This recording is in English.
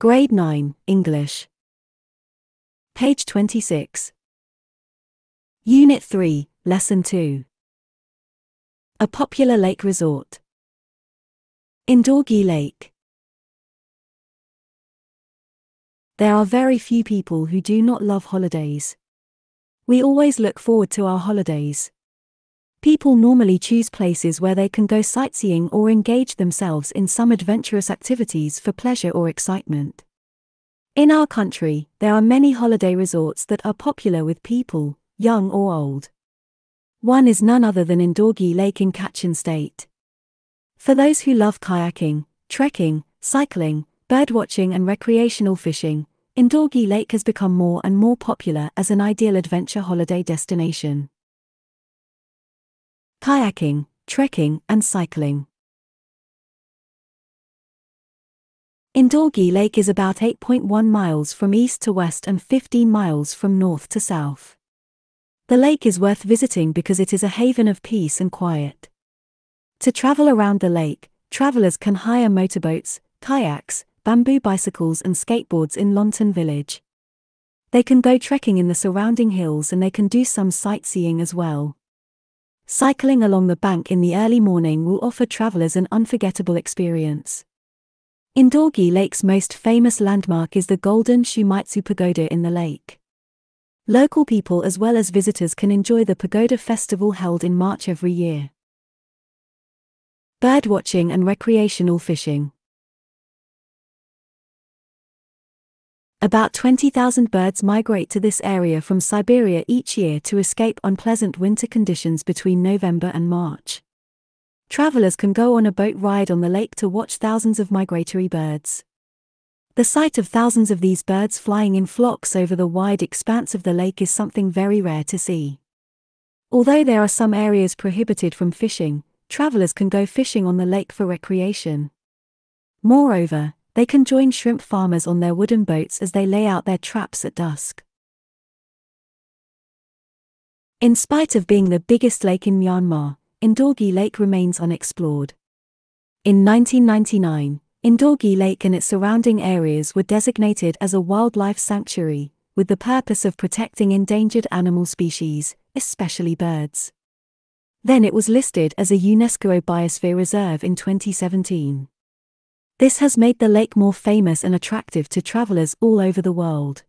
Grade 9, English. Page 26. Unit 3, Lesson 2. A popular lake resort. Indawgyi Lake. There are very few people who do not love holidays. We always look forward to our holidays. People normally choose places where they can go sightseeing or engage themselves in some adventurous activities for pleasure or excitement. In our country, there are many holiday resorts that are popular with people, young or old. One is none other than Indawgyi Lake in Kachin State. For those who love kayaking, trekking, cycling, birdwatching, and recreational fishing, Indawgyi Lake has become more and more popular as an ideal adventure holiday destination kayaking, trekking, and cycling. Indawgyi Lake is about 8.1 miles from east to west and 15 miles from north to south. The lake is worth visiting because it is a haven of peace and quiet. To travel around the lake, travelers can hire motorboats, kayaks, bamboo bicycles, and skateboards in Lonton Village. They can go trekking in the surrounding hills and they can do some sightseeing as well. Cycling along the bank in the early morning will offer travelers an unforgettable experience. In Indawgyi Lake's most famous landmark is the Golden Shwe Myitzu Pagoda in the lake. Local people as well as visitors can enjoy the pagoda festival held in March every year. Birdwatching and recreational fishing. About 20,000 birds migrate to this area from Siberia each year to escape unpleasant winter conditions between November and March. Travelers can go on a boat ride on the lake to watch thousands of migratory birds. The sight of thousands of these birds flying in flocks over the wide expanse of the lake is something very rare to see. Although there are some areas prohibited from fishing, travelers can go fishing on the lake for recreation. Moreover, they can join shrimp farmers on their wooden boats as they lay out their traps at dusk. In spite of being the biggest lake in Myanmar, Indawgyi Lake remains unexplored. In 1999, Indawgyi Lake and its surrounding areas were designated as a wildlife sanctuary, with the purpose of protecting endangered animal species, especially birds. Then it was listed as a UNESCO Biosphere Reserve in 2017. This has made the lake more famous and attractive to travelers all over the world.